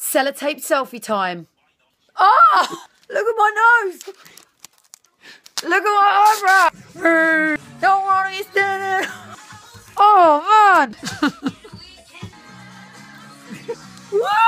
Sellotape selfie time. Oh, Look at my nose! Look at my eyebrow! Don't want to be standing. Oh man! Woo!